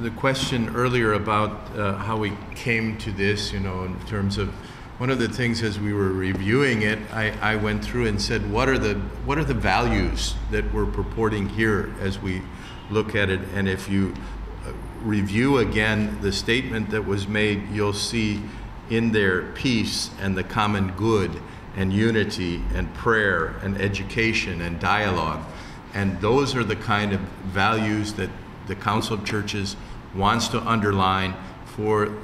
the question earlier about uh, how we came to this, you know, in terms of one of the things as we were reviewing it, I, I went through and said, what are the what are the values that we're purporting here as we look at it? And if you uh, review again the statement that was made, you'll see in there peace and the common good and unity and prayer and education and dialogue. And those are the kind of values that the Council of Churches wants to underline for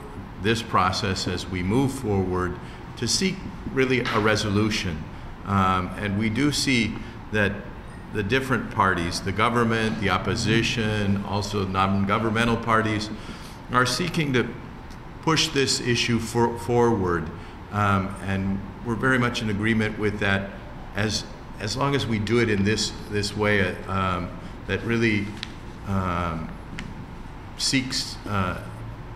this process as we move forward to seek really a resolution. Um, and we do see that the different parties, the government, the opposition, also non-governmental parties, are seeking to push this issue for, forward. Um, and we're very much in agreement with that as, as long as we do it in this, this way um, that really um, seeks uh,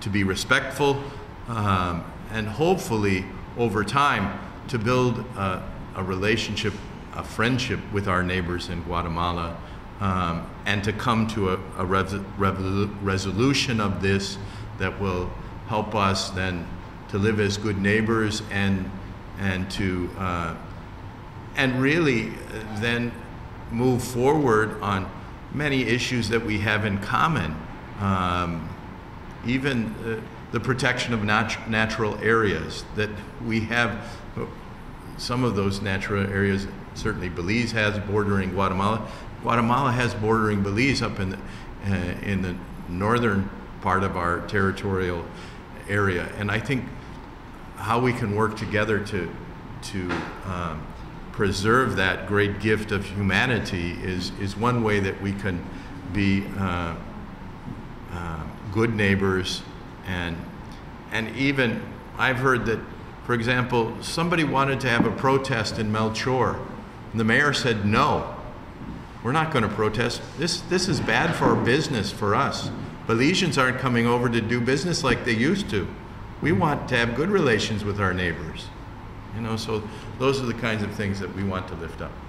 to be respectful um, and hopefully over time to build a, a, relationship, a friendship with our neighbors in Guatemala um, and to come to a, a resolution of this that will help us then to live as good neighbors and and to uh, and really then move forward on many issues that we have in common, um, even uh, the protection of nat- natural areas that we have. Some of those natural areas, certainly Belize has bordering Guatemala. Guatemala has bordering Belize up in the, uh, in the northern part of our territorial area. And I think how we can work together to, to um, preserve that great gift of humanity is, is one way that we can be uh, uh, good neighbors and, and even I've heard that, for example, somebody wanted to have a protest in Melchor. And the mayor said, no, we're not going to protest. This, this is bad for our business, for us. Belizeans aren't coming over to do business like they used to. We want to have good relations with our neighbors. You know, so those are the kinds of things that we want to lift up.